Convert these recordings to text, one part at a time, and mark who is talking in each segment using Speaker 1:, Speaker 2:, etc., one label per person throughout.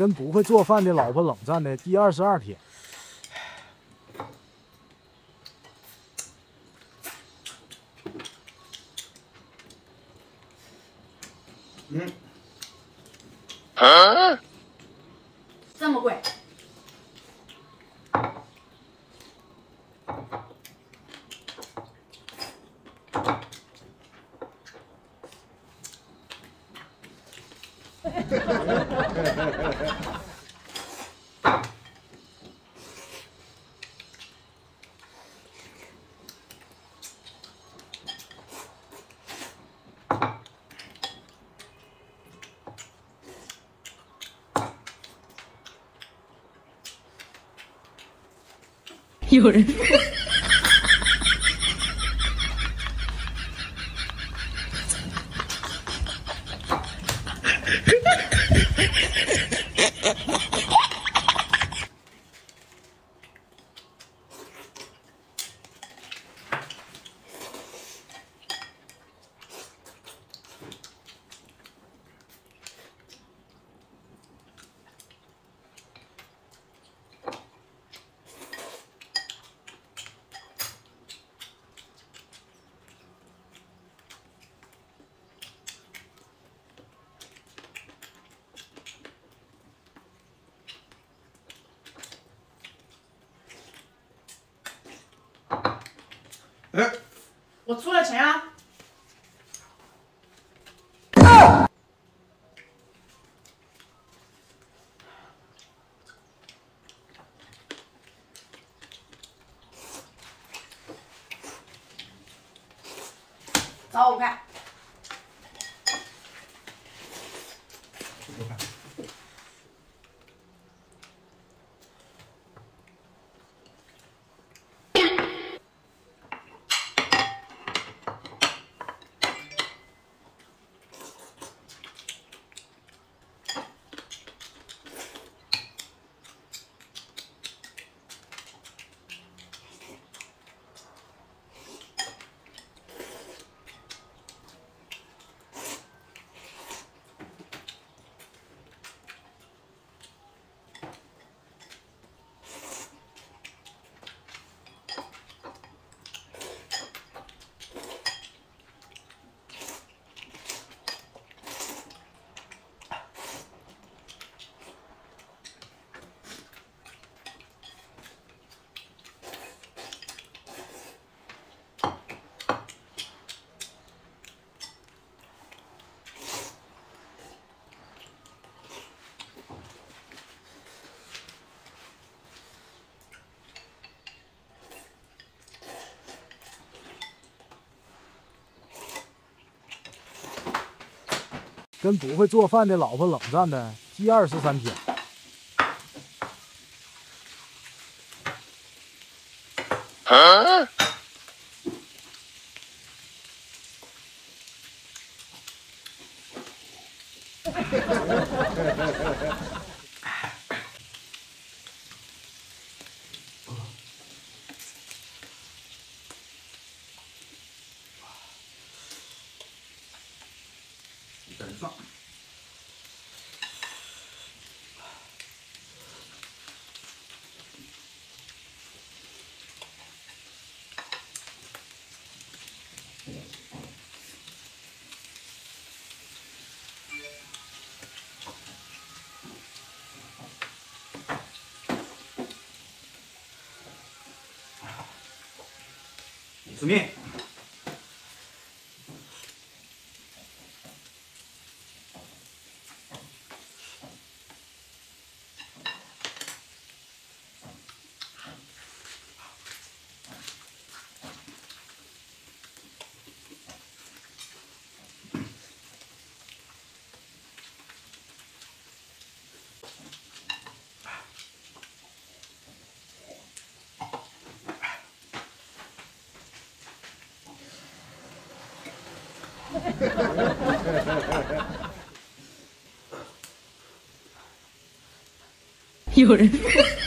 Speaker 1: 跟不会做饭的老婆冷战的第二十二天。
Speaker 2: 嗯。这么贵？
Speaker 3: 有人。
Speaker 2: 哎，我出了钱啊！找我看。
Speaker 1: 跟不会做饭的老婆冷战的第二十三天。
Speaker 4: 啊！
Speaker 5: 真爽。司命。
Speaker 3: 有人。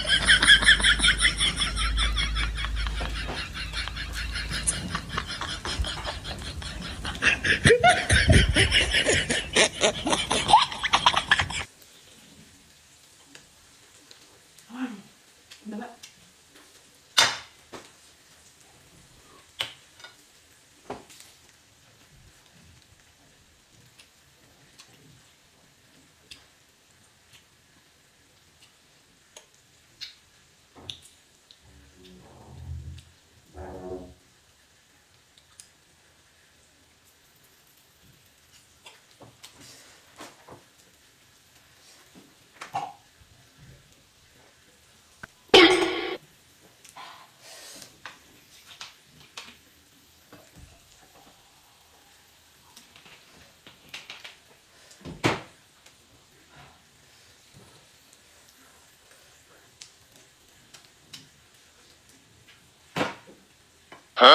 Speaker 5: 我，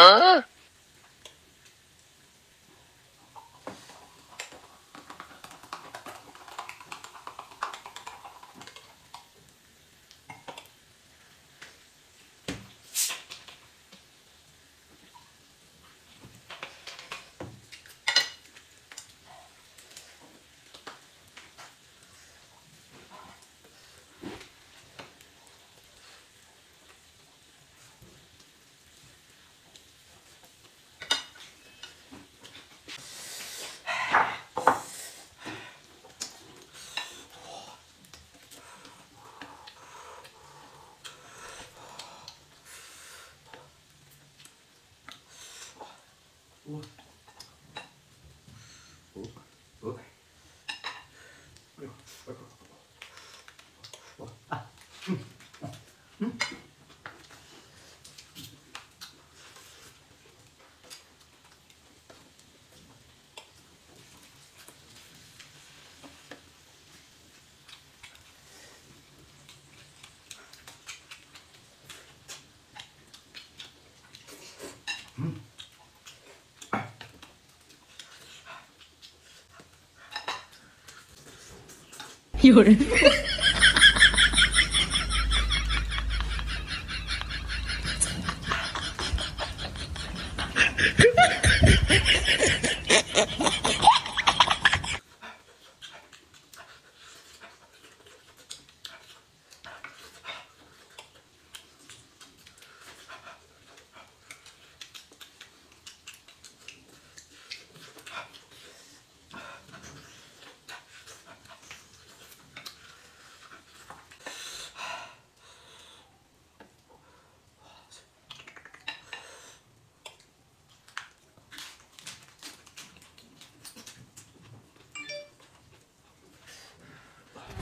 Speaker 5: 我，我，哎呦，哎呦，我啊，嗯，嗯。
Speaker 3: 有人，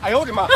Speaker 4: 哎呦我的妈！